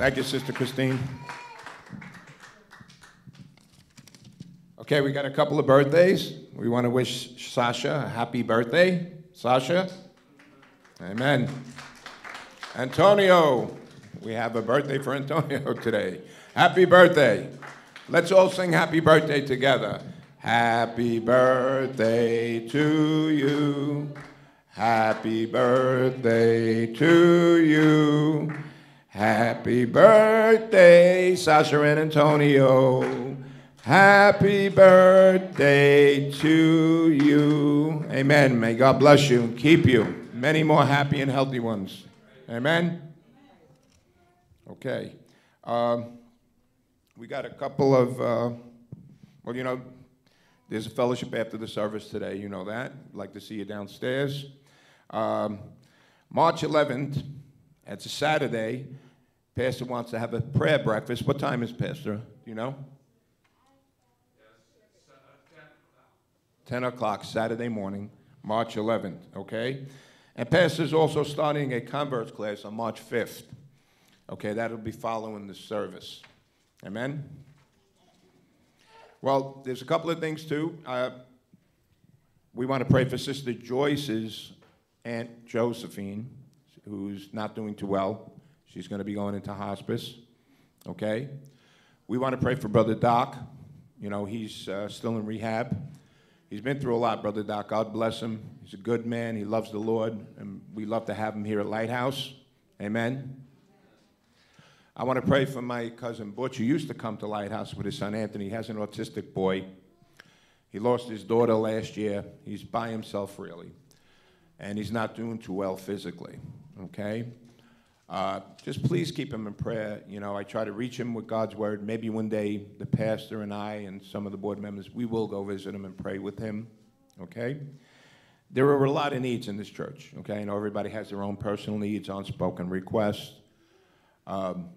Thank you, Sister Christine. Okay, we got a couple of birthdays. We want to wish Sasha a happy birthday. Sasha? Amen. Antonio, we have a birthday for Antonio today. Happy birthday. Let's all sing happy birthday together. Happy birthday to you. Happy birthday to you. Happy birthday, Sasha and Antonio. Happy birthday to you. Amen. May God bless you and keep you. Many more happy and healthy ones. Amen. Okay. Um, we got a couple of, uh, well, you know, there's a fellowship after the service today. You know that. I'd like to see you downstairs. Um, March 11th, it's a Saturday. Pastor wants to have a prayer breakfast. What time is Pastor? Do you know? 10 o'clock Saturday morning, March 11th, okay? And Pastor's also starting a converts class on March 5th. Okay, that'll be following the service. Amen? Well, there's a couple of things too. Uh, we want to pray for Sister Joyce's Aunt Josephine, who's not doing too well. She's going to be going into hospice. Okay? We want to pray for Brother Doc. You know, he's uh, still in rehab. He's been through a lot, Brother Doc. God bless him. He's a good man. He loves the Lord, and we love to have him here at Lighthouse. Amen. I want to pray for my cousin Butch, who used to come to Lighthouse with his son Anthony. He has an autistic boy. He lost his daughter last year. He's by himself, really. And he's not doing too well physically, okay? Uh, just please keep him in prayer. You know, I try to reach him with God's word. Maybe one day the pastor and I and some of the board members, we will go visit him and pray with him. Okay? There are a lot of needs in this church. Okay? I know everybody has their own personal needs, unspoken requests. Um,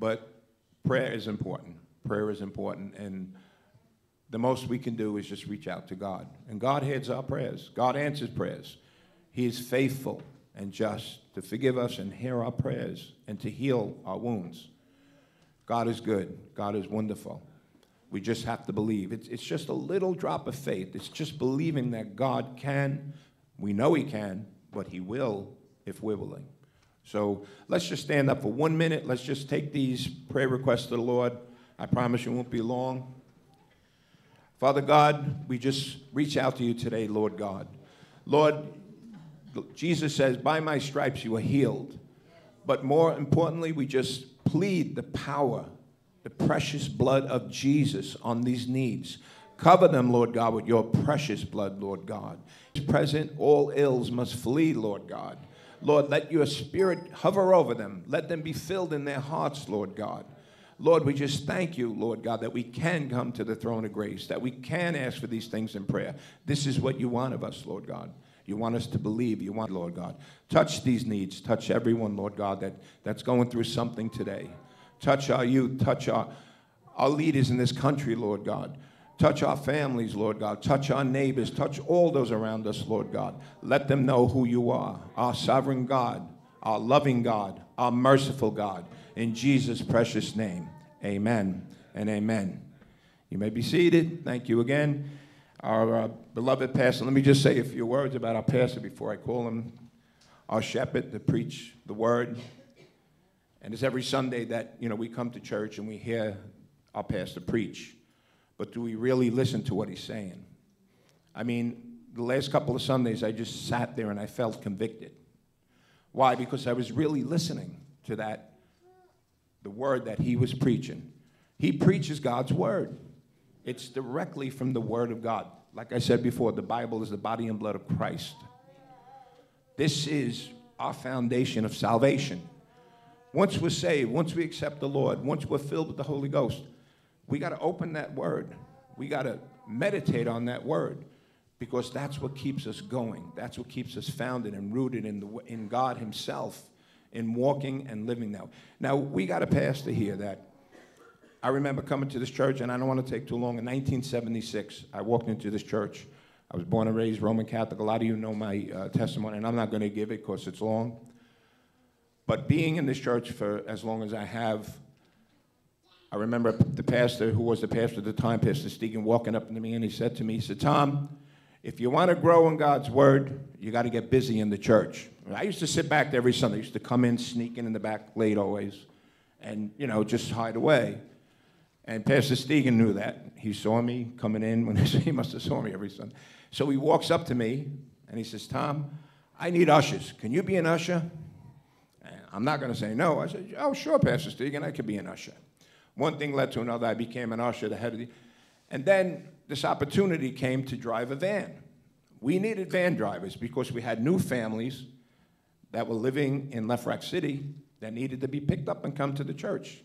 but prayer is important. Prayer is important. And the most we can do is just reach out to God. And God hears our prayers, God answers prayers. He is faithful and just to forgive us and hear our prayers and to heal our wounds. God is good. God is wonderful. We just have to believe. It's, it's just a little drop of faith. It's just believing that God can. We know He can, but He will if we're willing. So let's just stand up for one minute. Let's just take these prayer requests to the Lord. I promise you won't be long. Father God, we just reach out to you today, Lord God. Lord, Jesus says, By my stripes you are healed. But more importantly, we just plead the power, the precious blood of Jesus on these needs. Cover them, Lord God, with your precious blood, Lord God. Present, all ills must flee, Lord God. Lord, let your spirit hover over them. Let them be filled in their hearts, Lord God. Lord, we just thank you, Lord God, that we can come to the throne of grace, that we can ask for these things in prayer. This is what you want of us, Lord God. You want us to believe. You want, Lord God. Touch these needs. Touch everyone, Lord God, that, that's going through something today. Touch our youth. Touch our, our leaders in this country, Lord God. Touch our families, Lord God. Touch our neighbors. Touch all those around us, Lord God. Let them know who you are our sovereign God, our loving God, our merciful God. In Jesus' precious name, amen and amen. You may be seated. Thank you again our uh, beloved pastor. Let me just say a few words about our pastor before I call him our shepherd to preach the word. And it's every Sunday that you know we come to church and we hear our pastor preach, but do we really listen to what he's saying? I mean, the last couple of Sundays I just sat there and I felt convicted. Why? Because I was really listening to that, the word that he was preaching. He preaches God's word. It's directly from the Word of God. Like I said before, the Bible is the body and blood of Christ. This is our foundation of salvation. Once we're saved, once we accept the Lord, once we're filled with the Holy Ghost, we got to open that Word. We got to meditate on that Word because that's what keeps us going. That's what keeps us founded and rooted in, the, in God Himself, in walking and living now. Now, we got a pastor here that I remember coming to this church, and I don't want to take too long. In 1976, I walked into this church. I was born and raised Roman Catholic. A lot of you know my uh, testimony, and I'm not going to give it because it's long. But being in this church for as long as I have, I remember the pastor, who was the pastor at the time, Pastor Stegan, walking up to me and he said to me, he said, Tom, if you want to grow in God's word, you got to get busy in the church. I used to sit back every Sunday. I used to come in, sneaking in the back late always, and, you know, just hide away. And Pastor Stegan knew that. He saw me coming in when he must have saw me every Sunday. So he walks up to me and he says, Tom, I need ushers. Can you be an usher? And I'm not going to say no. I said, Oh, sure, Pastor Stegan, I could be an usher. One thing led to another. I became an usher, the head of the. And then this opportunity came to drive a van. We needed van drivers because we had new families that were living in Lefrak City that needed to be picked up and come to the church.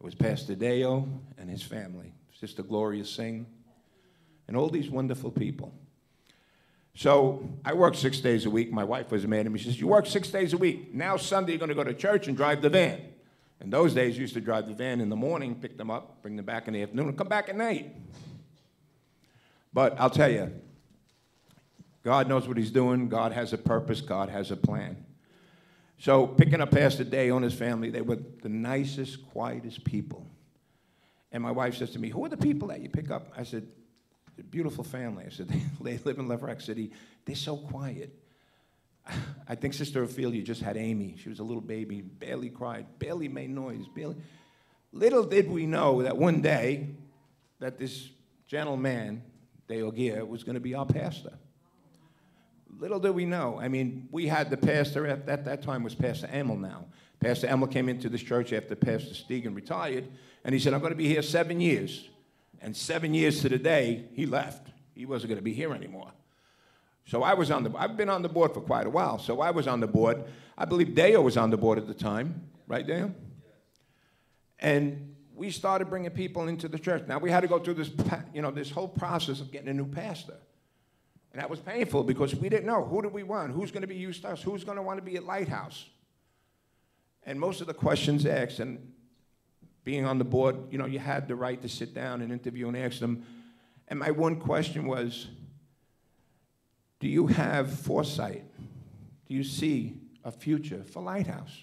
It was Pastor Deo and his family, Sister Gloria Singh, and all these wonderful people. So I worked six days a week. My wife was mad at me. She says, You work six days a week. Now Sunday you're going to go to church and drive the van. In those days, you used to drive the van in the morning, pick them up, bring them back in the afternoon, and come back at night. But I'll tell you, God knows what He's doing. God has a purpose. God has a plan. So, picking up Pastor Deo on his family, they were the nicest, quietest people. And my wife says to me, Who are the people that you pick up? I said, a beautiful family. I said, They, live in Lefrak City. They're so quiet. I think Sister Ophelia just had Amy. She was a little baby, barely cried, barely made noise, barely. Little did we know that one day that this gentleman, Dale Gear, was going to be our pastor. Little do we know. I mean, we had the pastor at, at that time was Pastor Emil now. Pastor Emil came into this church after Pastor Stegan retired, and he said, I'm going to be here seven years. And seven years to the day, he left. He wasn't going to be here anymore. So I was on the, I've been on the board for quite a while. So I was on the board. I believe Deo was on the board at the time, right, Deo? And we started bringing people into the church. Now we had to go through this, you know, this whole process of getting a new pastor. And that was painful because we didn't know who do we want, who's going to be used to us, who's going to want to be at Lighthouse. And most of the questions asked, and being on the board, you know, you had the right to sit down and interview and ask them. And my one question was, do you have foresight? Do you see a future for Lighthouse?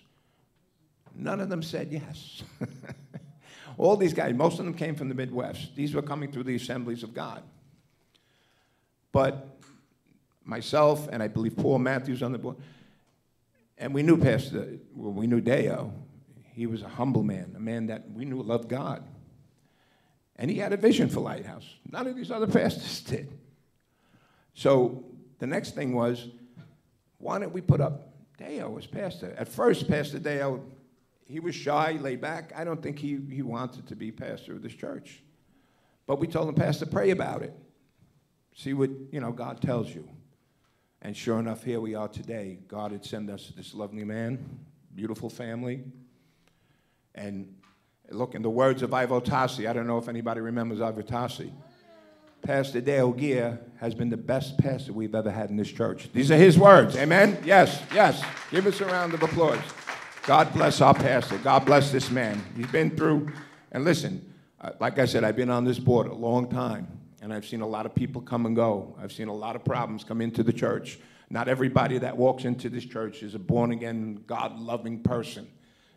None of them said yes. All these guys, most of them came from the Midwest. These were coming through the assemblies of God. But myself and I believe Paul Matthews on the board, and we knew Pastor, well, we knew Deo. He was a humble man, a man that we knew loved God. And he had a vision for Lighthouse. None of these other pastors did. So the next thing was, why don't we put up Deo as pastor? At first, Pastor Deo, he was shy, laid back. I don't think he, he wanted to be pastor of this church. But we told him, Pastor, pray about it. See what, you know, God tells you. And sure enough, here we are today. God had sent us this lovely man, beautiful family. And look, in the words of Ivo Tassi, I don't know if anybody remembers Ivo Tassi. Pastor Dale Gear has been the best pastor we've ever had in this church. These are his words. Amen? Yes, yes. Give us a round of applause. God bless our pastor. God bless this man. He's been through, and listen, uh, like I said, I've been on this board a long time, and I've seen a lot of people come and go. I've seen a lot of problems come into the church. Not everybody that walks into this church is a born again, God loving person.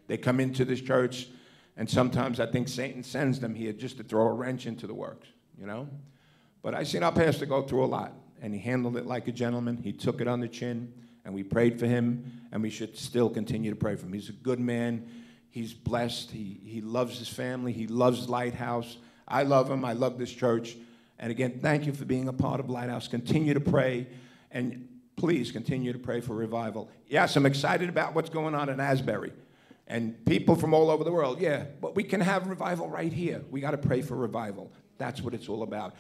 They come into this church, and sometimes I think Satan sends them here just to throw a wrench into the works, you know? But I seen our pastor go through a lot, and he handled it like a gentleman. He took it on the chin, and we prayed for him, and we should still continue to pray for him. He's a good man. He's blessed. He, he loves his family. He loves Lighthouse. I love him. I love this church. And again, thank you for being a part of Lighthouse. Continue to pray, and please continue to pray for revival. Yes, I'm excited about what's going on in Asbury. And people from all over the world, yeah, but we can have revival right here. We got to pray for revival. That's what it's all about.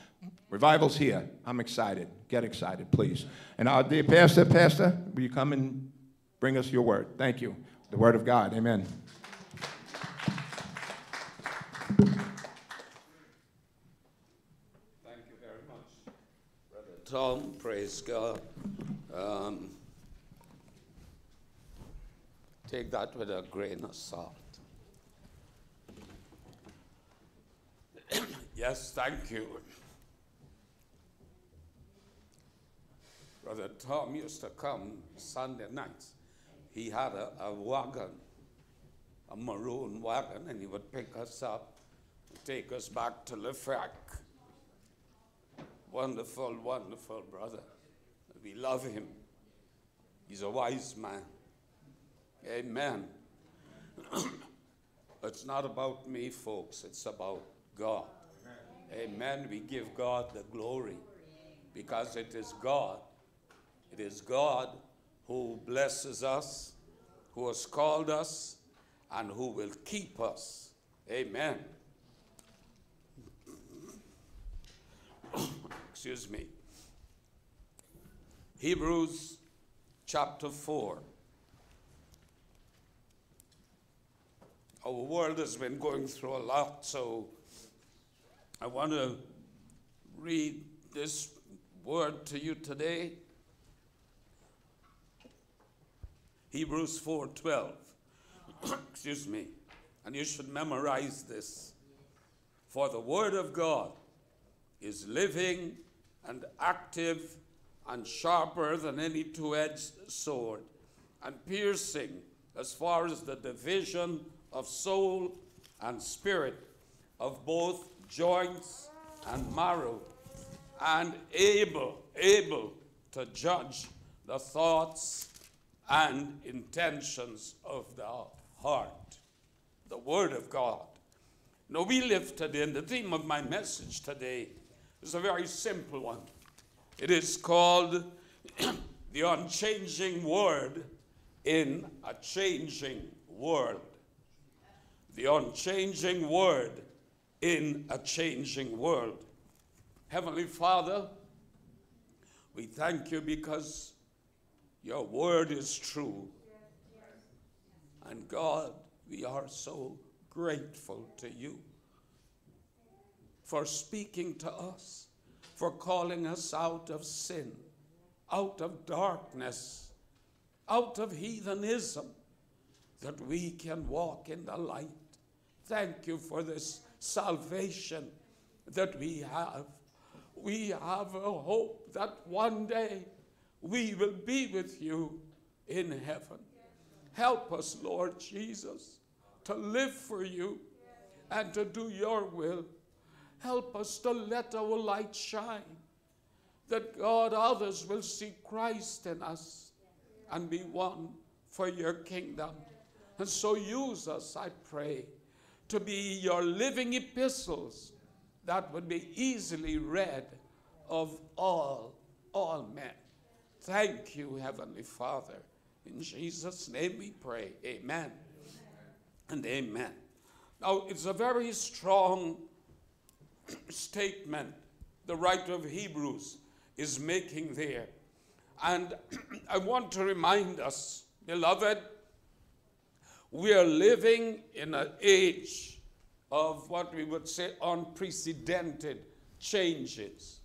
Revival's here. I'm excited. Get excited, please. And our dear pastor, pastor, will you come and bring us your word? Thank you. The word of God. Amen. Thank you very much, Brother Tom. Praise God. Um, take that with a grain of salt. yes, thank you. Brother Tom used to come Sunday nights. he had a, a wagon, a maroon wagon, and he would pick us up, take us back to Lefrak. Wonderful, wonderful brother. We love him. He's a wise man. Amen. it's not about me, folks, it's about God. Amen. We give God the glory because it is God. It is God who blesses us, who has called us, and who will keep us. Amen. Excuse me. Hebrews chapter 4. Our world has been going through a lot, so I want to read this word to you today. Hebrews 4:12. Excuse me. And you should memorize this. For the word of God is living and active and sharper than any two-edged sword and piercing as far as the division of soul and spirit of both joints and marrow and able able to judge the thoughts and intentions of the heart. The word of god. Now we live today and the theme of my message today is a very simple one it is called the unchanging word in a changing world the unchanging word in a changing world. Heavenly Father, we thank you because your word is true. And God, we are so grateful to you for speaking to us, for calling us out of sin, out of darkness, out of heathenism, that we can walk in the light. Thank you for this salvation that we have. We have a hope that one day we will be with you in heaven. Help us, Lord Jesus, to live for you and to do your will. Help us to let our light shine, that God, others will see Christ in us and be won for your kingdom. And so use us, I pray to be your living epistles that would be easily read of all, all men. Thank you, Heavenly Father. In Jesus' name we pray. Amen. And amen. Now, it's a very strong statement the writer of Hebrews is making there. And I want to remind us, beloved, we are living in an age of what we would say unprecedented changes.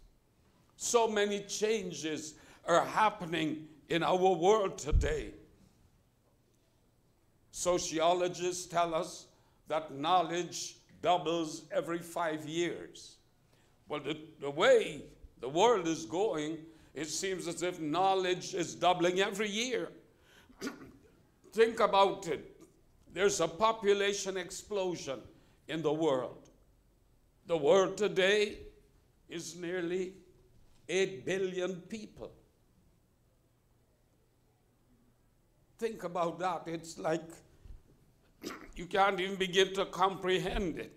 So many changes are happening in our world today. Sociologists tell us that knowledge doubles every five years. Well, the, the way the world is going, it seems as if knowledge is doubling every year. Think about it. There's a population explosion in the world. The world today is nearly 8 billion people. Think about that. It's like you can't even begin to comprehend it.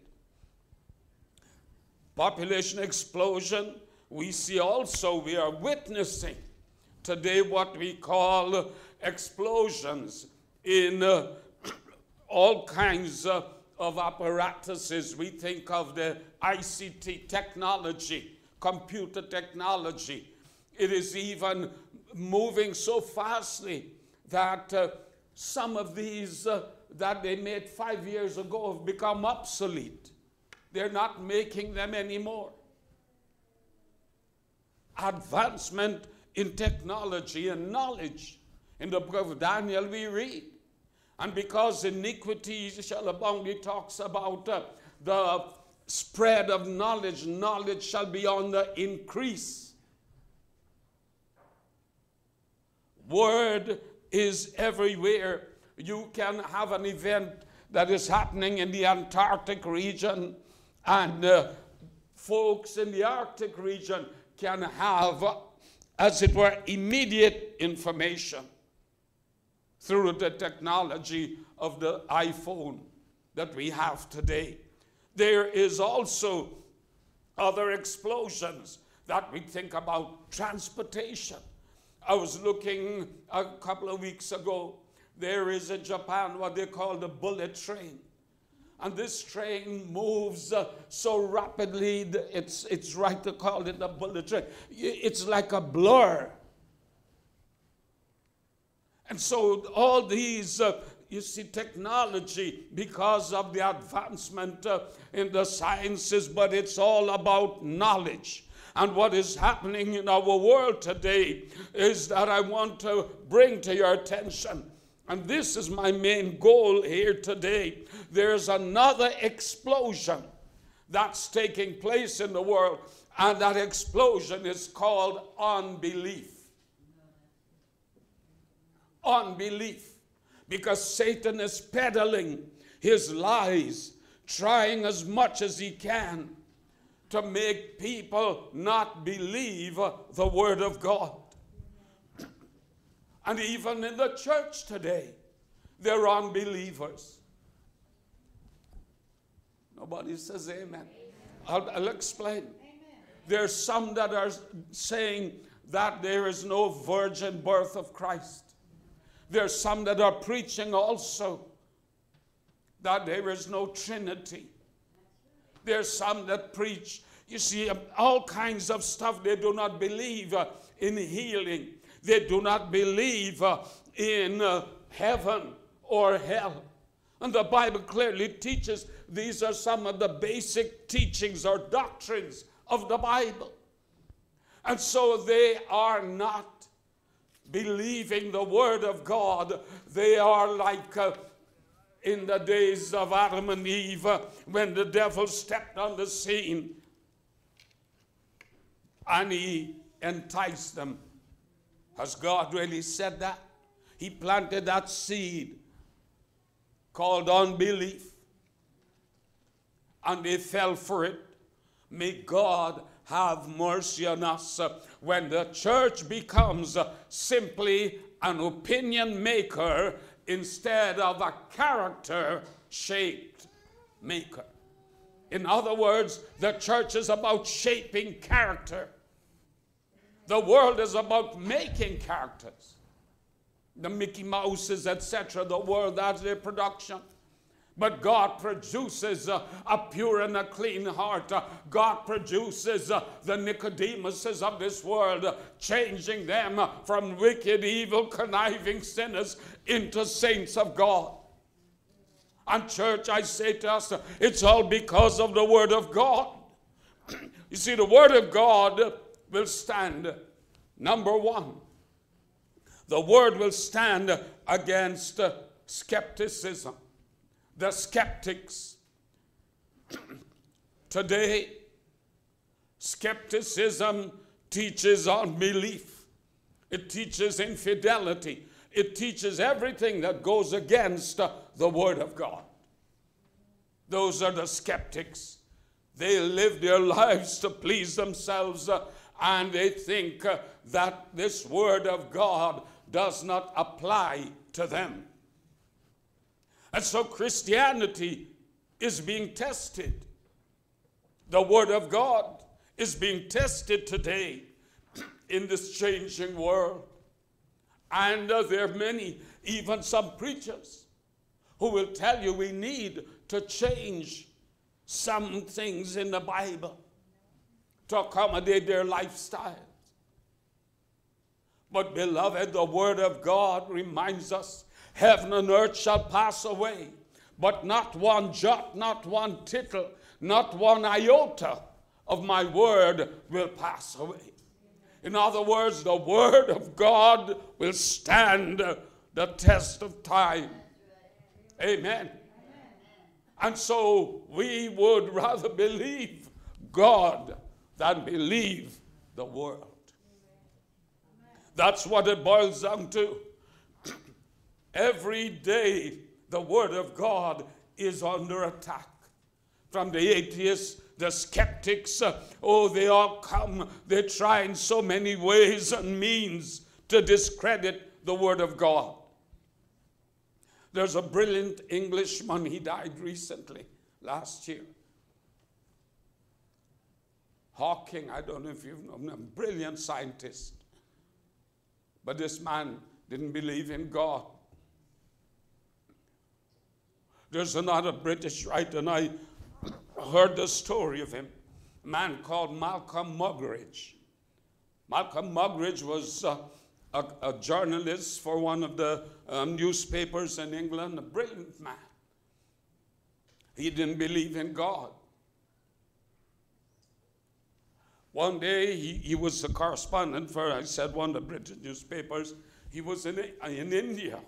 Population explosion, we see also, we are witnessing today what we call explosions in. Uh, all kinds of, of apparatuses. We think of the ICT technology, computer technology. It is even moving so fastly that uh, some of these uh, that they made five years ago have become obsolete. They're not making them anymore. Advancement in technology and knowledge. In the book of Daniel, we read and because iniquity shall abound, he talks about uh, the spread of knowledge. Knowledge shall be on the increase. Word is everywhere. You can have an event that is happening in the Antarctic region, and uh, folks in the Arctic region can have, as it were, immediate information through the technology of the iPhone that we have today. There is also other explosions that we think about transportation. I was looking a couple of weeks ago. There is in Japan what they call the bullet train. And this train moves uh, so rapidly, it's, it's right to call it a bullet train. It's like a blur. And so all these, uh, you see, technology, because of the advancement uh, in the sciences, but it's all about knowledge. And what is happening in our world today is that I want to bring to your attention. And this is my main goal here today. There's another explosion that's taking place in the world, and that explosion is called unbelief. Unbelief. Because Satan is peddling his lies, trying as much as he can to make people not believe the Word of God. And even in the church today, there are unbelievers. Nobody says amen. amen. I'll, I'll, explain. Amen. There's some that are saying that there is no virgin birth of Christ. There's some that are preaching also that there is no Trinity. There's some that preach, you see, all kinds of stuff. They do not believe in healing, they do not believe uh, in uh, heaven or hell. And the Bible clearly teaches these are some of the basic teachings or doctrines of the Bible. And so they are not believing the Word of God. They are like uh, in the days of Adam and Eve uh, when the devil stepped on the scene and he enticed them. Has God really said that? He planted that seed called unbelief and they fell for it. May God have mercy on us when the church becomes simply an opinion maker instead of a character shaped maker. In other words, the church is about shaping character. The world is about making characters. The Mickey Mouses, etc., the world, that's their production. But God produces a pure and a clean heart. God produces uh, the Nicodemuses of this world, uh, changing them from wicked, evil, conniving sinners into saints of God. And, church, I say to us, it's all because of the Word of God. you see, the Word of God will stand, number one, the Word will stand against skepticism the skeptics. Today, skepticism teaches unbelief, it teaches infidelity, it teaches everything that goes against the Word of God. Those are the skeptics. They live their lives to please themselves uh, and they think that this Word of God does not apply to them. And so Christianity is being tested. The Word of God is being tested today in this changing world. And uh, there are many, even some preachers, who will tell you we need to change some things in the Bible to accommodate their lifestyles. But, beloved, the Word of God reminds us Heaven and earth shall pass away, but not one jot, not one tittle, not one iota of my word will pass away. In other words, the word of God will stand the test of time. Amen. And so we would rather believe God than believe the world. That's what it boils down to. Every day, the Word of God is under attack. From the atheists, the skeptics, uh, oh, they all come. They try in so many ways and means to discredit the Word of God. There's a brilliant Englishman, he died recently, last year. Hawking, I don't know if you've known him, brilliant scientist. But this man didn't believe in God. There's another British writer, and I heard the story of him, a man called Malcolm Muggeridge. Malcolm Muggeridge was uh, a, a, journalist for one of the um, newspapers in England, a brilliant man. He didn't believe in God. One day, he, he was a correspondent for, I said, one of the British newspapers. He was in, in India.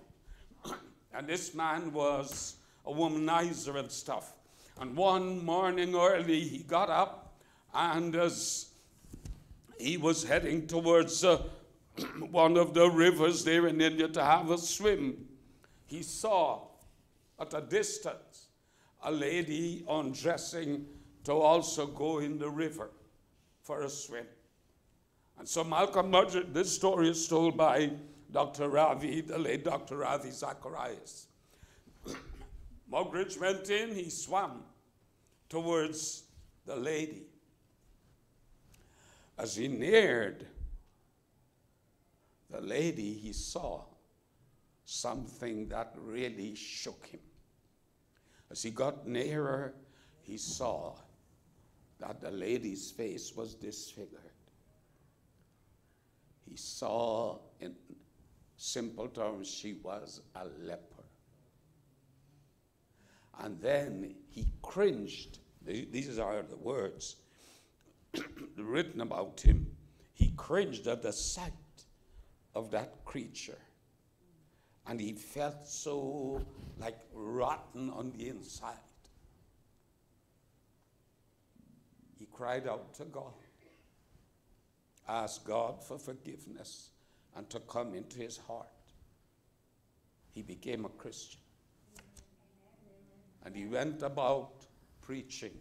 and this man was a womanizer and stuff. And one morning early, he got up, and as he was heading towards uh, one of the rivers there in India to have a swim, he saw at a distance a lady undressing to also go in the river for a swim. And so Malcolm Muggeridge, this story is told by Dr. Ravi, the late Dr. Ravi Zacharias. Muggeridge went in, he swam towards the lady. As he neared the lady, he saw something that really shook him. As he got nearer, he saw that the lady's face was disfigured. He saw, in simple terms, she was a leper. And then he cringed. These are the words written about him. He cringed at the sight of that creature. And he felt so like rotten on the inside. He cried out to God, asked God for forgiveness and to come into his heart. He became a Christian. And he went about preaching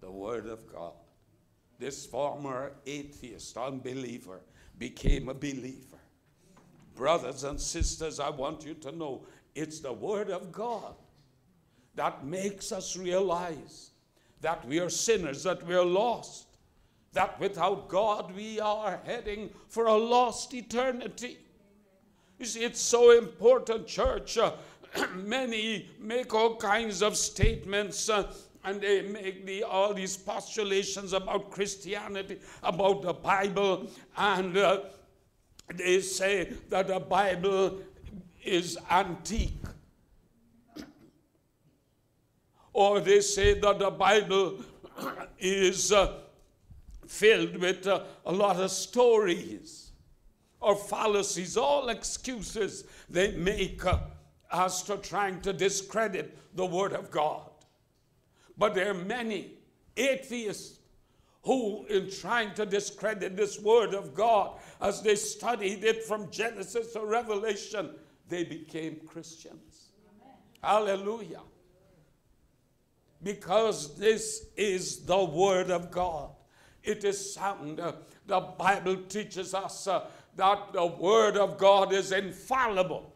the Word of God. This former atheist, unbeliever, became a believer. Brothers and sisters, I want you to know it's the Word of God that makes us realize that we are sinners, that we are lost, that without God we are heading for a lost eternity. You see, it's so important, church. Uh, many make all kinds of statements. Uh, and they make the, all these postulations about Christianity, about the Bible, and uh, they say that the Bible is antique or they say that the Bible is uh, filled with uh, a lot of stories or fallacies, all excuses they make uh, as to trying to discredit the Word of God. But there are many atheists who, in trying to discredit this Word of God, as they studied it from Genesis to Revelation, they became Christians. Amen. Hallelujah because this is the Word of God. It is sound. The Bible teaches us uh, that the Word of God is infallible.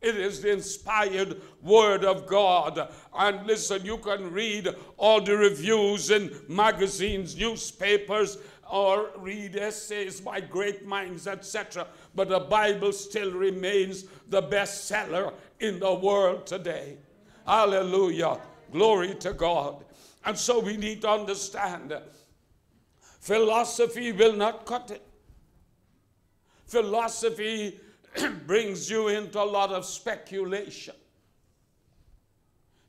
It is the inspired Word of God. And listen, you can read all the reviews in magazines, newspapers, or read essays by great minds, etc. But the Bible still remains the bestseller in the world today. Hallelujah. Glory to God. And so we need to understand philosophy will not cut it. Philosophy brings you into a lot of speculation.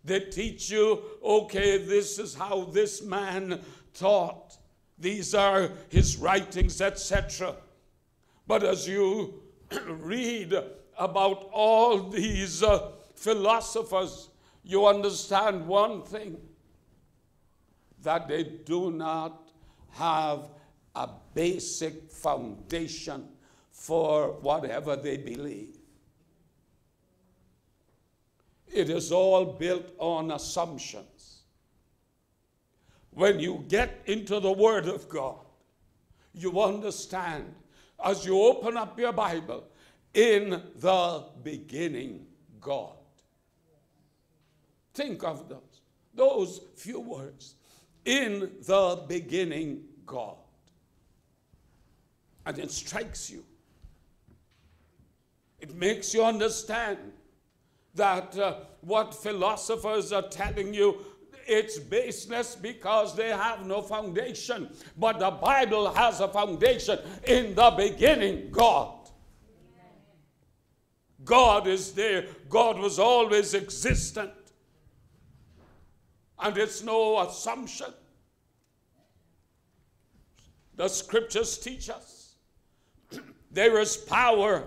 They teach you, okay, this is how this man thought. These are his writings, etc. But as you read about all these uh, philosophers, you understand one thing that they do not have a basic foundation for whatever they believe. it is all built on assumptions. When you get into the Word of God, you understand as you open up your Bible, in the beginning, God. Think of those, those few words. In the beginning, God. And it strikes you. It makes you understand that uh, what philosophers are telling you it's baseless because they have no foundation. But the Bible has a foundation. In the beginning, God. God is there. God was always existent. And it's no assumption. The scriptures teach us there is power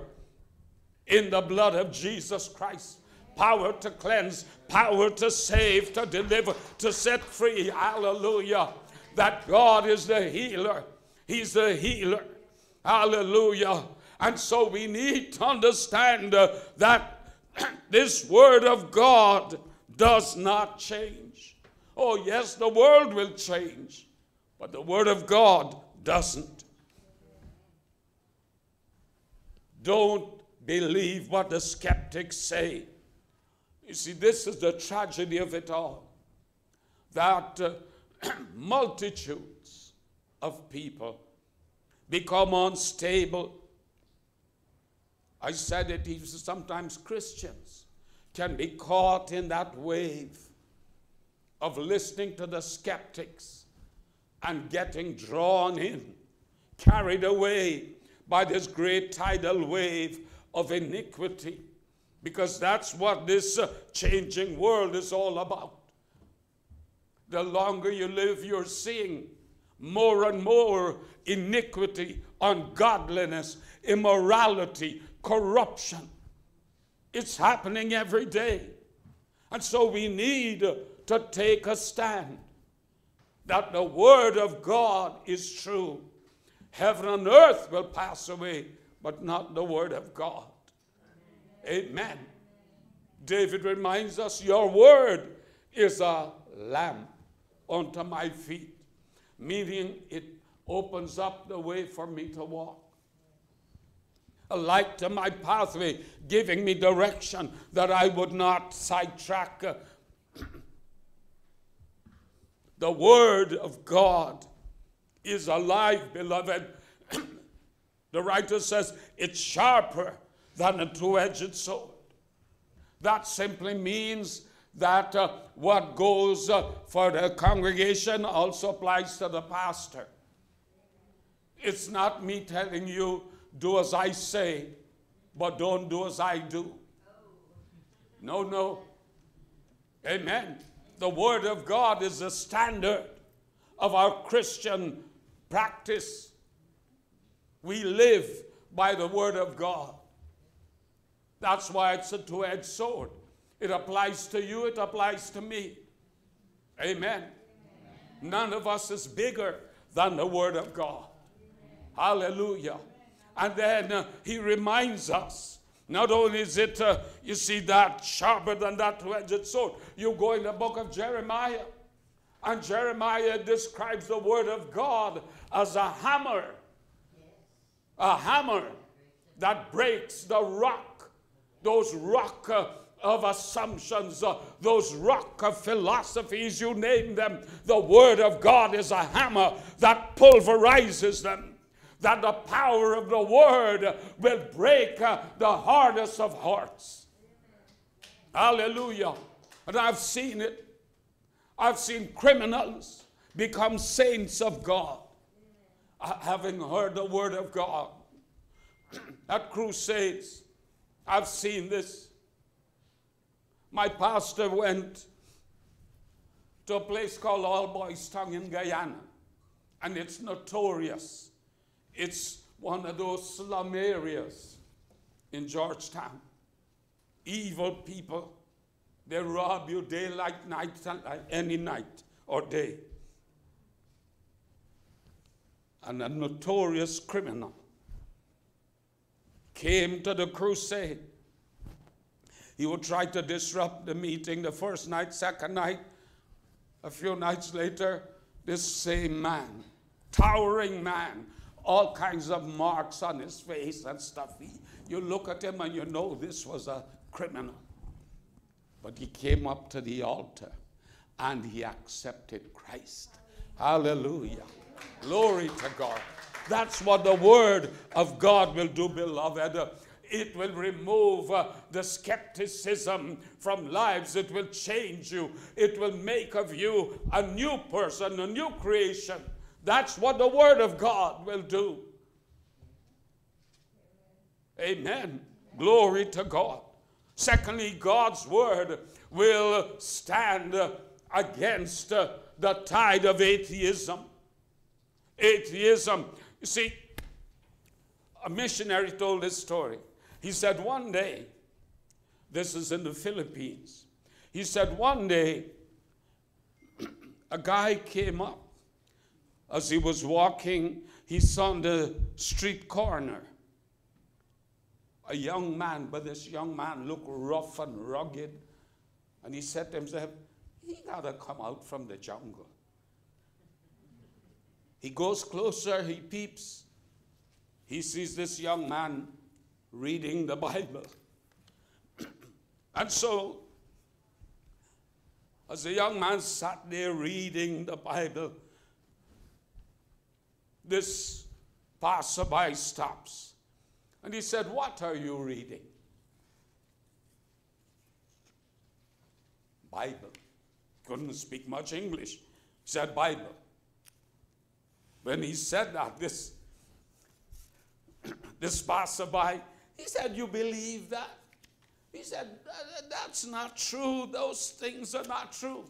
in the blood of Jesus Christ power to cleanse, power to save, to deliver, to set free. Hallelujah. That God is the healer. He's the healer. Hallelujah. And so we need to understand uh, that this word of God does not change. Oh, yes, the world will change, but the word of God doesn't. Don't believe what the skeptics say. You see, this is the tragedy of it all that uh, multitudes of people become unstable. I said it, even sometimes Christians can be caught in that wave of listening to the skeptics and getting drawn in, carried away by this great tidal wave of iniquity because that's what this uh, changing world is all about. The longer you live, you're seeing more and more iniquity, ungodliness, immorality, corruption. It's happening every day. And so we need to take a stand that the Word of God is true. Heaven and earth will pass away, but not the Word of God. Amen. David reminds us, Your word is a lamp unto my feet, meaning it opens up the way for me to walk. A light to my pathway, giving me direction that I would not sidetrack. The Word of God is alive, beloved. the writer says it's sharper than a two edged sword. That simply means that uh, what goes uh, for the congregation also applies to the pastor. It's not me telling you, do as I say, but don't do as I do. No, no. Amen. The Word of God is the standard of our Christian practice. We live by the Word of God. That's why it's a two edged sword. It applies to you, it applies to me. Amen. Amen. None of us is bigger than the Word of God. Amen. Hallelujah. And then uh, he reminds us not only is it, uh, you see, that sharper than that two edged sword, you go in the book of Jeremiah, and Jeremiah describes the Word of God as a hammer. A hammer that breaks the rock those rock uh, of assumptions, uh, those rock of philosophies, you name them. The Word of God is a hammer that pulverizes them. That the power of the Word will break uh, the hardest of hearts. Hallelujah. And I've seen it. I've seen criminals become saints of God, uh, having heard the Word of God. At crusades, I've seen this. My pastor went to a place called Albouystown in Guyana, and it's notorious. It's one of those slum areas in Georgetown. Evil people, they rob you daylight, night, uh, any night or day. And a notorious criminal came to the crusade. He would try to disrupt the meeting the first night, second night. A few nights later, this same man, towering man, all kinds of marks on his face and stuff. He, you look at him and you know this was a criminal. But he came up to the altar and he accepted Christ. Hallelujah. Glory to God. That's what the Word of God will do, beloved. It will remove uh, the skepticism from lives. It will change you. It will make of you a new person, a new creation. That's what the Word of God will do. Amen. Glory to God. Secondly, God's Word will stand against the tide of atheism. Atheism. You see, a missionary told this story. He said, one day, this is in the Philippines, he said, one day, a guy came up. As he was walking, he saw on the street corner a young man, but this young man looked rough and rugged. And he said to himself, he got to come out from the jungle. He goes closer, he peeps. He sees this young man reading the Bible. and so, as the young man sat there reading the Bible, this passerby stops and he said, What are you reading? Bible. Couldn't speak much English. He said, Bible. When he said that, this, this passerby, he said, You believe that? He said, That's not true. Those things are not true.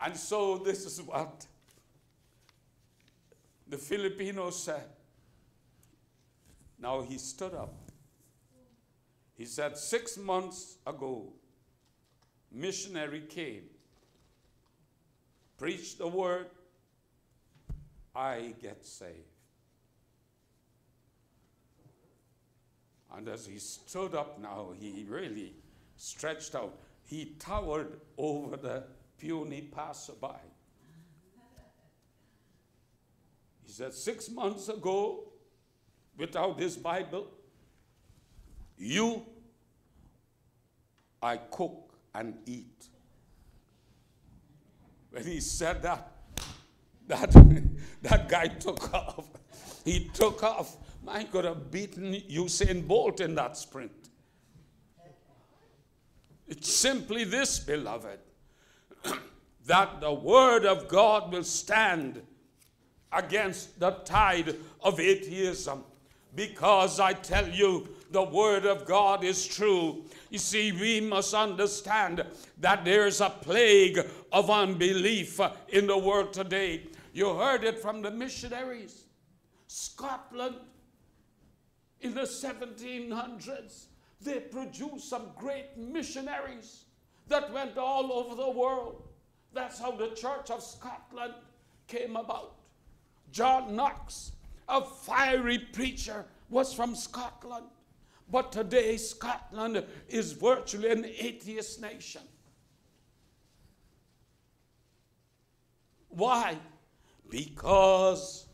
And so, this is what the Filipino said. Now he stood up. He said, Six months ago, missionary came, preached the word, I get saved. And as he stood up now, he really stretched out. He towered over the puny passerby. He said, Six months ago, without this Bible, you, I cook and eat. When he said that, that, that guy took off. He took off. I could have beaten Usain Bolt in that sprint. It's simply this, beloved, that the Word of God will stand against the tide of atheism. Because I tell you, the Word of God is true. You see, we must understand that there's a plague of unbelief in the world today. You heard it from the missionaries. Scotland in the 1700s, they produced some great missionaries that went all over the world. That's how the Church of Scotland came about. John Knox, a fiery preacher, was from Scotland. But today, Scotland is virtually an atheist nation. Why? Because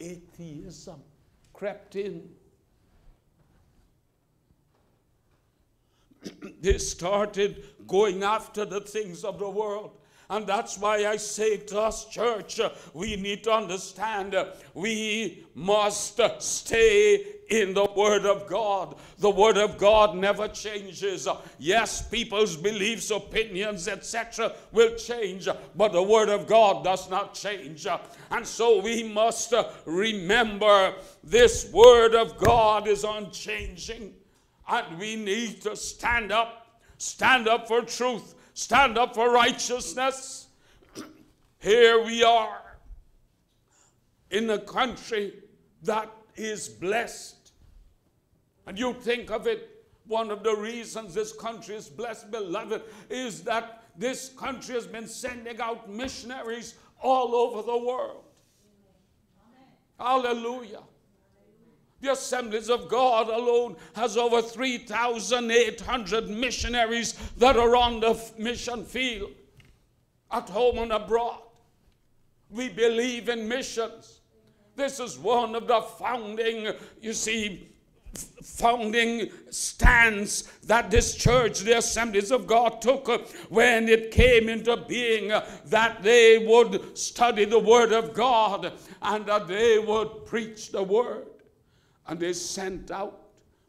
atheism crept in. they started going after the things of the world. And that's why I say to us, church, we need to understand we must stay in the Word of God. The Word of God never changes. Yes, people's beliefs, opinions, etc., will change, but the Word of God does not change. And so we must remember this Word of God is unchanging, and we need to stand up, stand up for truth stand up for righteousness. Here we are in a country that is blessed. And you think of it, one of the reasons this country is blessed, beloved, is that this country has been sending out missionaries all over the world. Amen. Hallelujah. The Assemblies of God alone has over 3,800 missionaries that are on the mission field, at home and abroad. We believe in missions. This is one of the founding, you see, founding stands that this church, the Assemblies of God, took uh, when it came into being uh, that they would study the Word of God and that they would preach the Word. And they sent out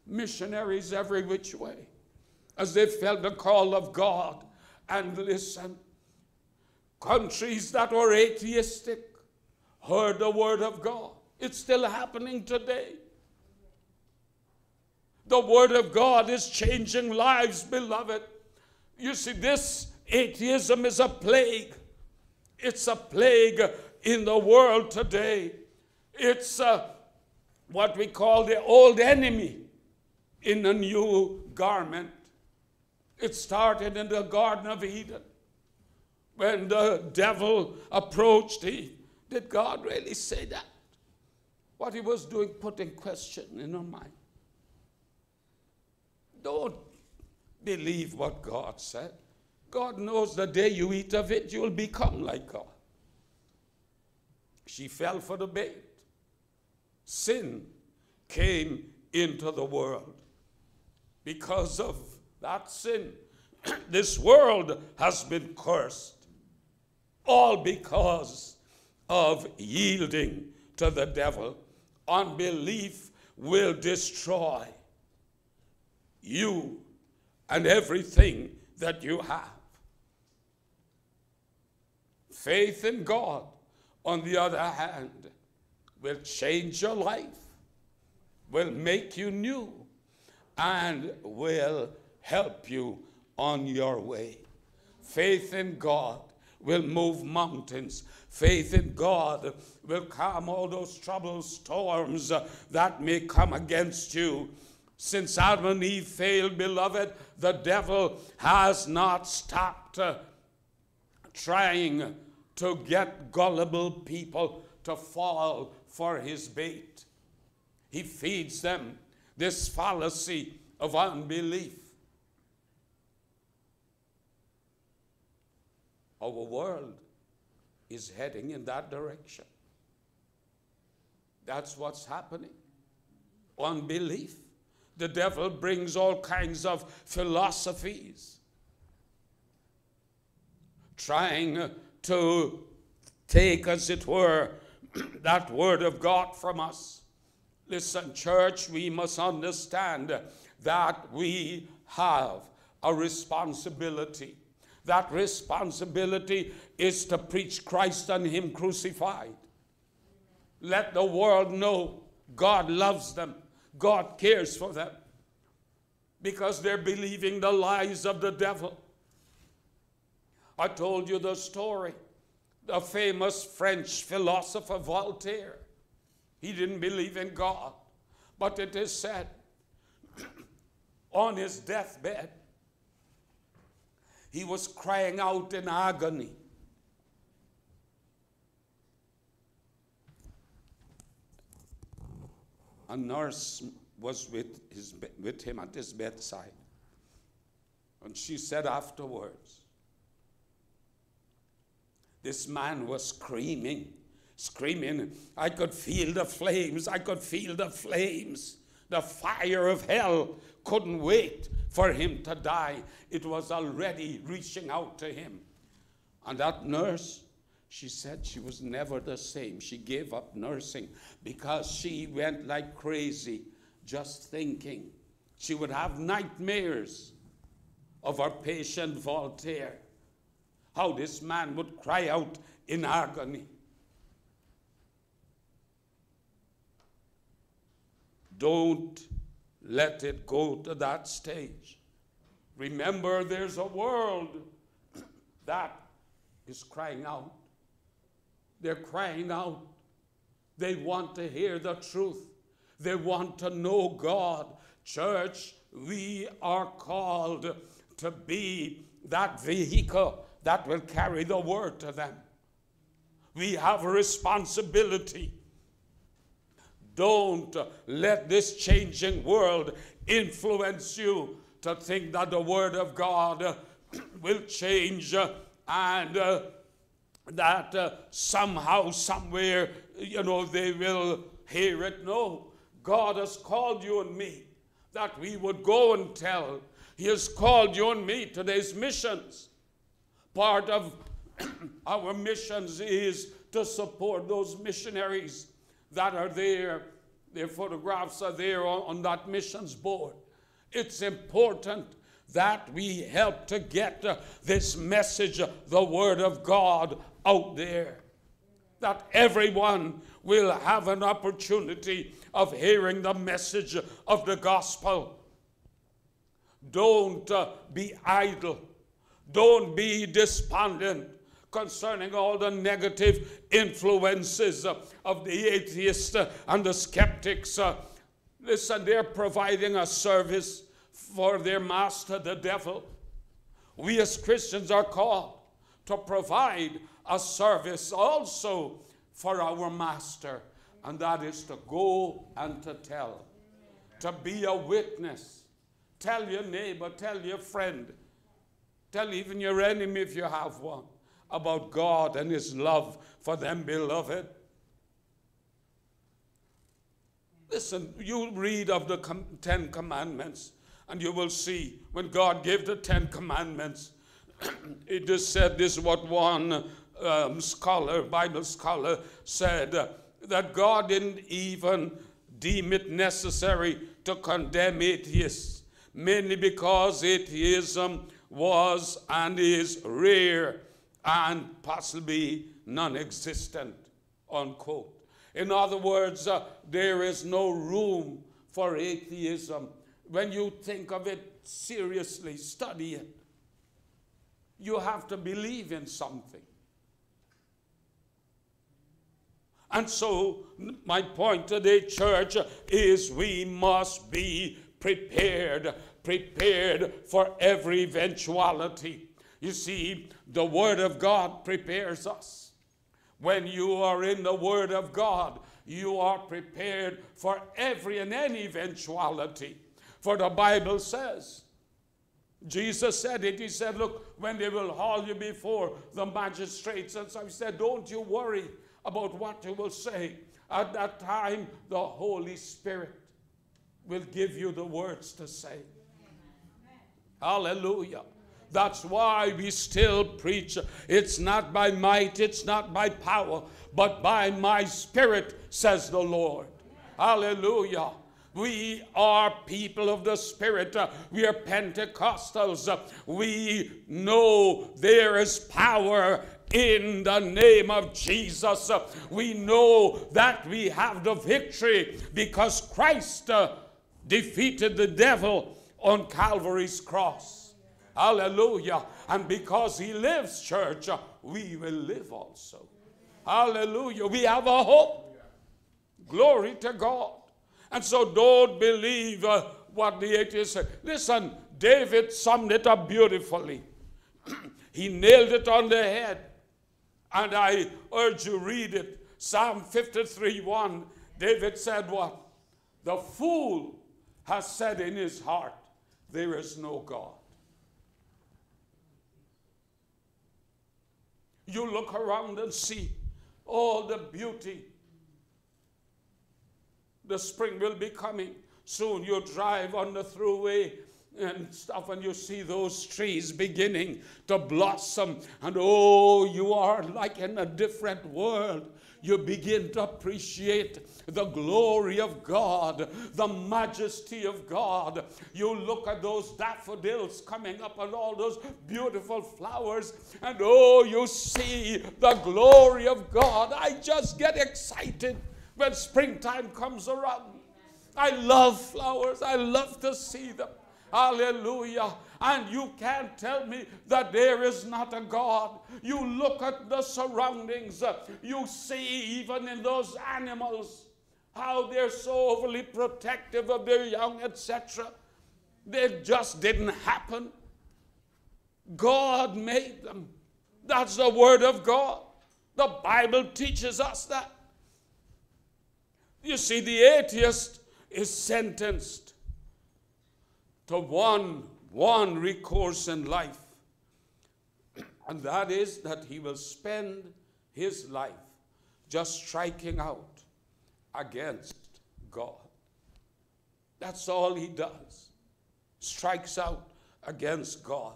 missionaries every which way as they felt the call of God. And listen, countries that were atheistic heard the word of God. It's still happening today. The word of God is changing lives, beloved. You see, this atheism is a plague. It's a plague in the world today. It's a what we call the old enemy in a new garment. It started in the Garden of Eden when the devil approached Eve. Did God really say that? What he was doing, putting question in her mind. Don't believe what God said. God knows the day you eat of it, you'll become like God. She fell for the bait sin came into the world. Because of that sin, this world has been cursed. All because of yielding to the devil. Unbelief will destroy you and everything that you have. Faith in God, on the other hand, will change your life, will make you new, and will help you on your way. Faith in God will move mountains. Faith in God will calm all those troubled storms that may come against you. Since Adam and Eve failed, beloved, the devil has not stopped uh, trying to get gullible people to fall for his bait. He feeds them this fallacy of unbelief. Our world is heading in that direction. That's what's happening. Unbelief. The devil brings all kinds of philosophies, trying to take, as it were, that word of God from us. Listen, church, we must understand that we have a responsibility. That responsibility is to preach Christ and Him crucified. Let the world know God loves them, God cares for them, because they're believing the lies of the devil. I told you the story the famous French philosopher Voltaire. He didn't believe in God, but it is said on his deathbed, he was crying out in agony. A nurse was with, his, with him at his bedside. And she said afterwards, this man was screaming, screaming. I could feel the flames. I could feel the flames. The fire of hell couldn't wait for him to die. It was already reaching out to him. And that nurse, she said she was never the same. She gave up nursing because she went like crazy just thinking. She would have nightmares of our patient Voltaire how this man would cry out in agony. Don't let it go to that stage. Remember, there's a world that is crying out. They're crying out. They want to hear the truth. They want to know God. Church, we are called to be that vehicle that will carry the word to them. We have a responsibility. Don't let this changing world influence you to think that the Word of God will change and uh, that uh, somehow, somewhere, you know, they will hear it. No, God has called you and me that we would go and tell. He has called you and me to these missions. Part of our missions is to support those missionaries that are there. Their photographs are there on, on that missions board. It's important that we help to get uh, this message, uh, the Word of God, out there. That everyone will have an opportunity of hearing the message of the gospel. Don't uh, be idle. Don't be despondent concerning all the negative influences uh, of the atheists and the skeptics. Uh, listen, they're providing a service for their master, the devil. We as Christians are called to provide a service also for our master, and that is to go and to tell, to be a witness. Tell your neighbor, tell your friend, tell even your enemy if you have one about God and His love for them, beloved. Listen, you read of the Ten Commandments, and you will see when God gave the Ten Commandments, it is said this what one um, scholar, Bible scholar, said that God didn't even deem it necessary to condemn atheists, mainly because atheism was and is rare and possibly non existent, unquote. In other words, uh, there is no room for atheism. When you think of it seriously, study it. You have to believe in something. And so, my point today, church, is we must be prepared, prepared for every eventuality. You see, the Word of God prepares us. When you are in the Word of God, you are prepared for every and any eventuality. For the Bible says, Jesus said it. He said, Look, when they will haul you before the magistrates. And so he said, Don't you worry about what you will say. At that time, the Holy Spirit will give you the words to say. Hallelujah. That's why we still preach. It's not by might, it's not by power, but by my spirit, says the Lord. Hallelujah. We are people of the Spirit. we are Pentecostals. we know there is power in the name of Jesus. we know that we have the victory because Christ uh, defeated the devil on Calvary's cross. Hallelujah. And because he lives, church, we will live also. Hallelujah. We have a hope. Glory to God. And so don't believe uh, what the atheists say. Listen, David summed it up beautifully. he nailed it on the head. And I urge you read it. Psalm 53 1. David said what? The fool has said in his heart, There is no God. You look around and see all the beauty. The spring will be coming. Soon you drive on the throughway and stuff, and you see those trees beginning to blossom, and oh, you are like in a different world. You begin to appreciate the glory of God, the majesty of God. You look at those daffodils coming up and all those beautiful flowers, and oh, you see the glory of God. I just get excited when springtime comes around. I love flowers, I love to see them. Hallelujah. And you can't tell me that there is not a God. You look at the surroundings, you see, even in those animals, how they're so overly protective of their young, etc. They just didn't happen. God made them. That's the Word of God. The Bible teaches us that. You see, the atheist is sentenced to one, one recourse in life, and that is that he will spend his life just striking out against God. That's all he does. Strikes out against God.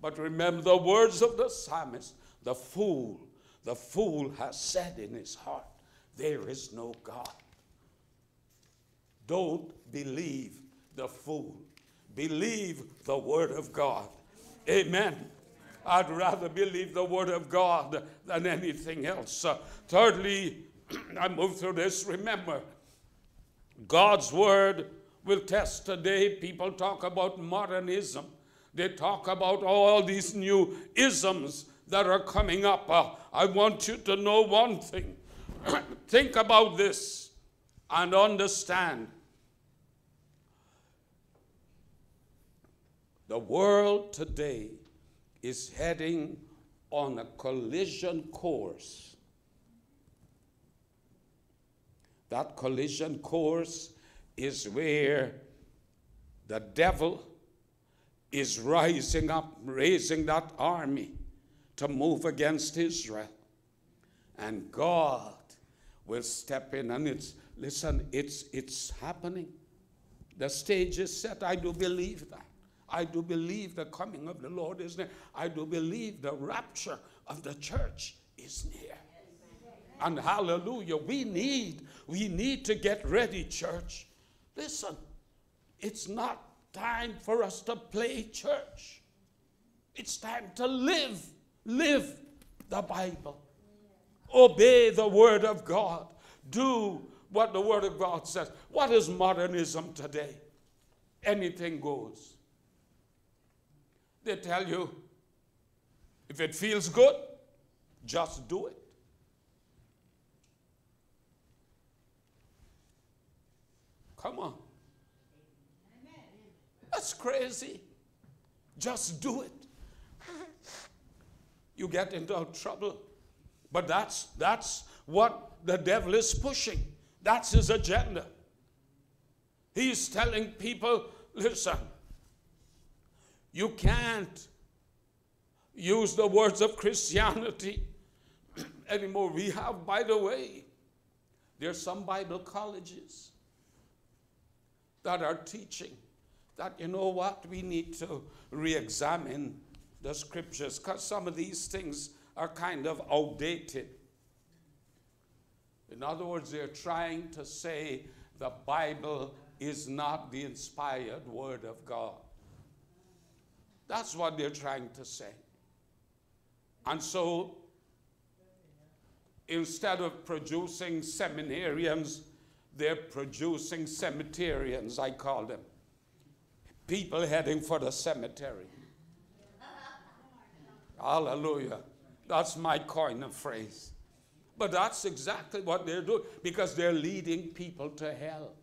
But remember the words of the psalmist the fool, the fool has said in his heart, There is no God. Don't believe the fool. Believe the word of God. Amen. I'd rather believe the word of God than anything else. Uh, thirdly, I move through this. Remember, God's word will test today. People talk about modernism. They talk about all these new isms that are coming up. Uh, I want you to know one thing. Think about this and understand. The world today is heading on a collision course. That collision course is where the devil is rising up, raising that army to move against Israel. And God will step in and it's listen, it's it's happening. The stage is set. I do believe that. I do believe the coming of the Lord is near. I do believe the rapture of the church is near. And hallelujah, we need, we need to get ready, church. Listen, it's not time for us to play church. It's time to live, live the Bible. Obey the Word of God. Do what the Word of God says. What is modernism today? Anything goes. They tell you if it feels good, just do it. Come on. That's crazy. Just do it. You get into trouble. But that's that's what the devil is pushing. That's his agenda. He's telling people, listen, you can't use the words of Christianity anymore. We have, by the way, there's some Bible colleges that are teaching that, you know what, we need to re examine the scriptures because some of these things are kind of outdated. In other words, they're trying to say the Bible is not the inspired word of God. That's what they're trying to say. And so, instead of producing seminarians, they're producing cemeterians, I call them. People heading for the cemetery. Hallelujah. That's my coin of phrase. But that's exactly what they're doing because they're leading people to hell.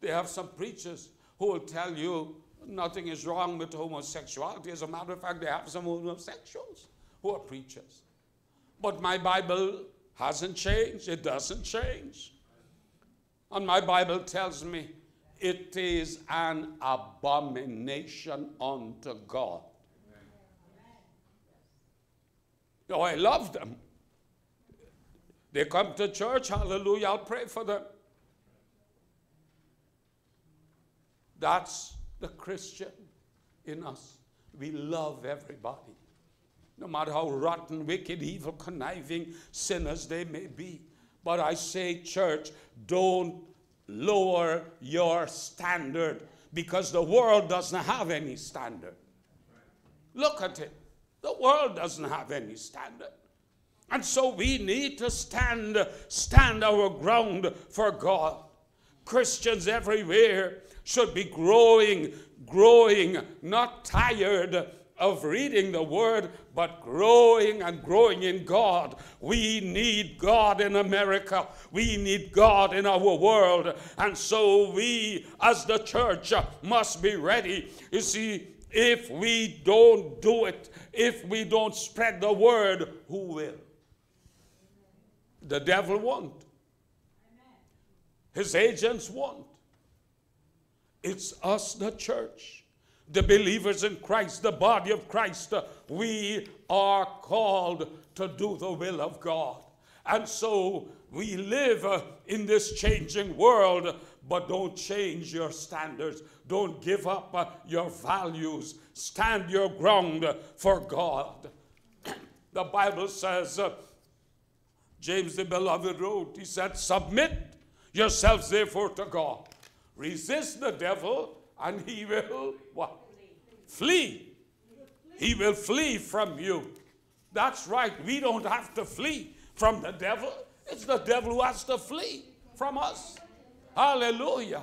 They have some preachers who will tell you nothing is wrong with homosexuality. As a matter of fact, they have some homosexuals who are preachers. But my Bible hasn't changed, it doesn't change. And my Bible tells me it is an abomination unto God. Oh, I love them. They come to church, hallelujah, I'll pray for them. That's the Christian in us. We love everybody, no matter how rotten, wicked, evil, conniving sinners they may be. But I say, church, don't lower your standard because the world doesn't have any standard. Look at it. The world doesn't have any standard. And so we need to stand, stand our ground for God. Christians everywhere should be growing, growing, not tired of reading the word, but growing and growing in God. We need God in America. We need God in our world. And so we, as the church, must be ready. You see, if we don't do it, if we don't spread the word, who will? The devil won't. His agents won't. It's us, the church, the believers in Christ, the body of Christ. We are called to do the will of God. And so we live uh, in this changing world, but don't change your standards. Don't give up uh, your values. Stand your ground for God. the Bible says, uh, James the beloved wrote, he said, Submit yourselves therefore to God. Resist the devil, and he will what? Flee. He will flee from you. That's right. We don't have to flee from the devil. It's the devil who has to flee from us. Hallelujah.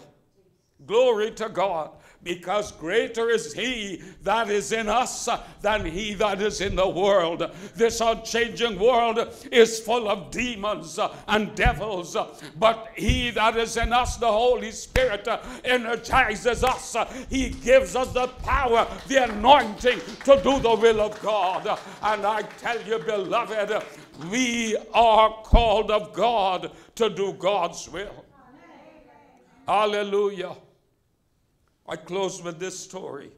Glory to God because greater is he that is in us than he that is in the world. This unchanging world is full of demons and devils, but he that is in us, the Holy Spirit, energizes us. He gives us the power, the anointing to do the will of God. And I tell you, beloved, we are called of God to do God's will. Hallelujah. I close with this story.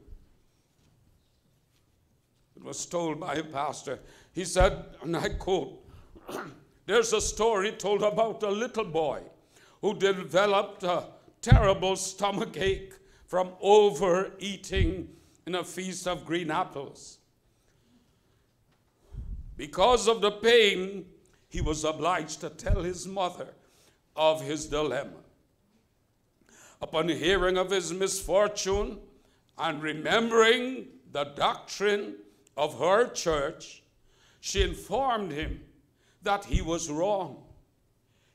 It was told by a pastor. He said, and I quote, there's a story told about a little boy who developed a terrible stomach ache from overeating in a feast of green apples. Because of the pain, he was obliged to tell his mother of his dilemma. Upon hearing of his misfortune and remembering the doctrine of her church, she informed him that he was wrong.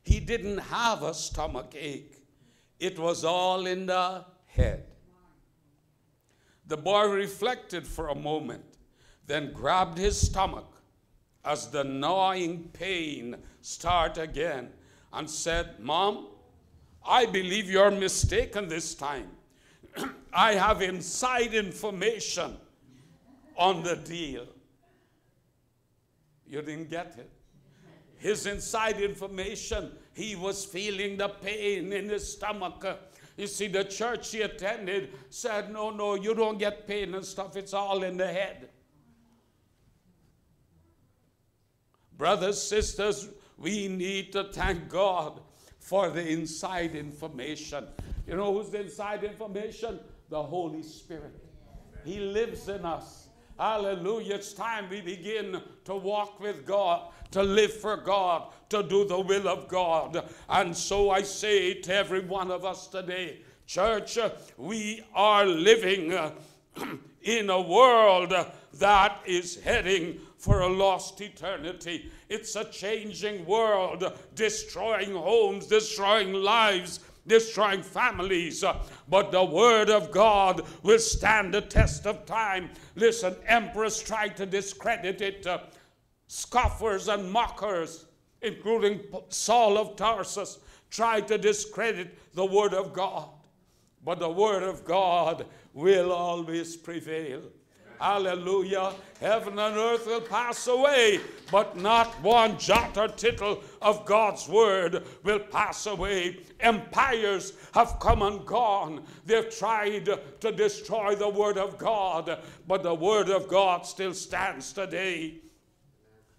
He didn't have a stomach ache, it was all in the head. The boy reflected for a moment, then grabbed his stomach as the gnawing pain started again and said, Mom, I believe you're mistaken this time. I have inside information on the deal. You didn't get it. His inside information, he was feeling the pain in his stomach. You see, the church he attended said, No, no, you don't get pain and stuff, it's all in the head. Brothers, sisters, we need to thank God for the inside information. You know who's the inside information? The Holy Spirit. He lives in us. Hallelujah. It's time we begin to walk with God, to live for God, to do the will of God. And so I say to every one of us today, church, we are living in a world that is heading for a lost eternity. It's a changing world, destroying homes, destroying lives, destroying families. But the Word of God will stand the test of time. Listen, emperors try to discredit it, uh, scoffers and mockers, including Saul of Tarsus, try to discredit the Word of God. But the Word of God will always prevail. Hallelujah. Heaven and earth will pass away, but not one jot or tittle of God's word will pass away. Empires have come and gone. They've tried to destroy the word of God, but the word of God still stands today.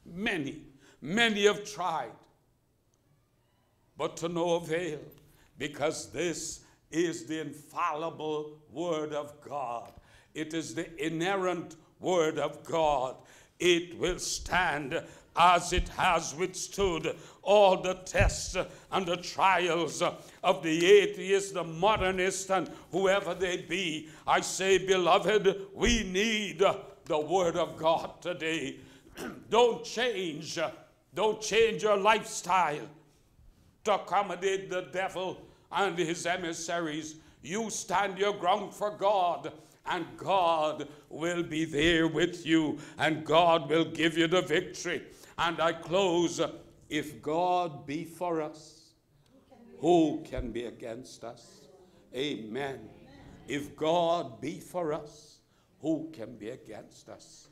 Many, many have tried, but to no avail, because this is the infallible word of God. It is the inerrant word of God. It will stand as it has withstood all the tests and the trials of the atheist, the modernist, and whoever they be. I say, beloved, we need the Word of God today. don't change, don't change your lifestyle to accommodate the devil and his emissaries. You stand your ground for God and God will be there with you, and God will give you the victory. And I close if God be for us, who can be against us? Amen. If God be for us, who can be against us?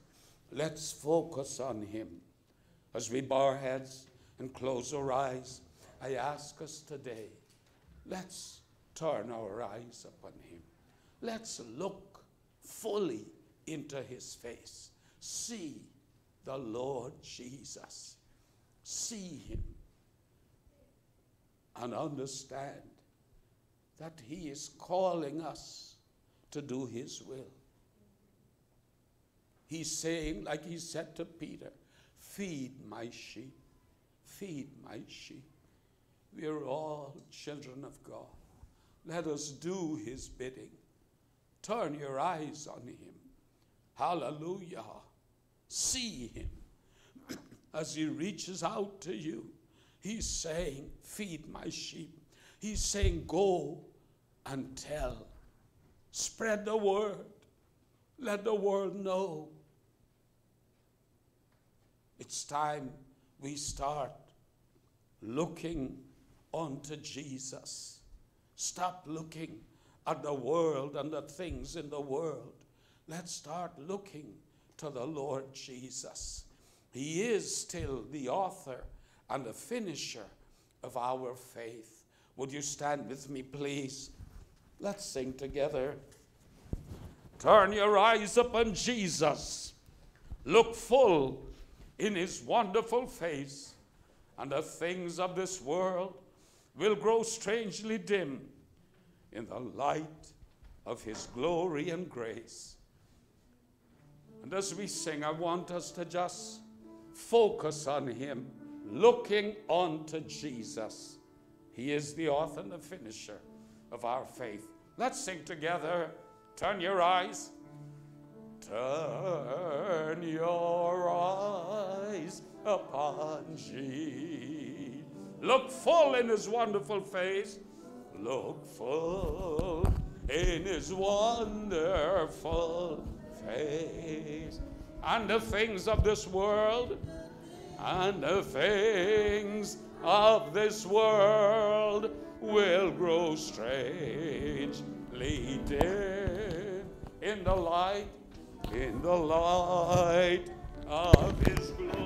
Let's focus on Him as we bow our heads. and close our eyes, I ask us today, let's turn our eyes upon him. Let's look fully into his face. See the Lord Jesus. See him and understand that he is calling us to do his will. He's saying, like he said to Peter, feed my sheep, feed my sheep. We are all children of God. Let us do his bidding. Turn your eyes on him. Hallelujah. See him as he reaches out to you. He's saying, Feed my sheep. He's saying, Go and tell. Spread the word. Let the world know. It's time we start looking unto Jesus. Stop looking at the world and the things in the world. Let's start looking to the Lord Jesus. He is still the author and the finisher of our faith. Would you stand with me, please? Let's sing together. Turn your eyes upon Jesus. Look full in his wonderful face, and the things of this world will grow strangely dim in the light of his glory and grace. And as we sing, I want us to just focus on him, looking unto Jesus. He is the author and the finisher of our faith. Let's sing together. Turn your eyes. Turn your eyes upon Jesus. Look full in his wonderful face. Look full in his wonderful face. And the things of this world, and the things of this world will grow strangely dim in the light, in the light of his glory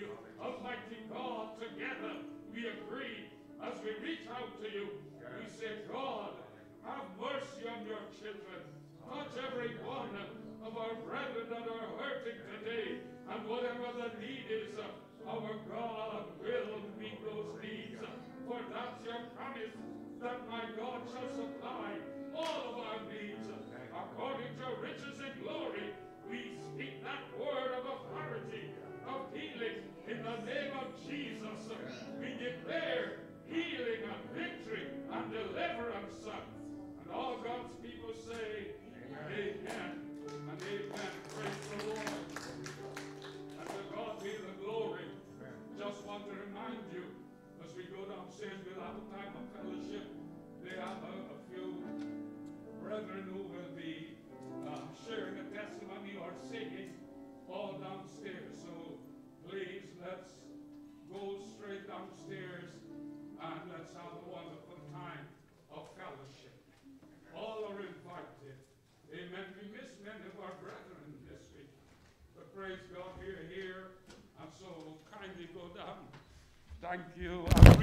you. Almighty God, together we agree as we reach out to you. We say, God, have mercy on your children. Touch every one of our brethren that are hurting today. And whatever the need is, our God will meet those needs. For that's your promise that my God shall supply all of our needs according to riches and glory. We speak of healing in the name of Jesus. We declare healing and victory and deliverance. And all God's people say, Amen, amen and amen. Praise the Lord. And to God be the glory. Just want to remind you, as we go downstairs, we'll have a time of fellowship. They have a, a few brethren who will be uh, sharing a testimony or singing all downstairs. So please, let's go straight downstairs and let's have a wonderful time of fellowship. All are invited. Amen. We miss many of our brethren this week. But praise God, we're here. And so kindly go down. Thank you.